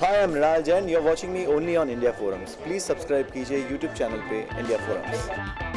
hi I am Raj and you are watching me only on India forums please subscribe कीजिए YouTube channel पे India forums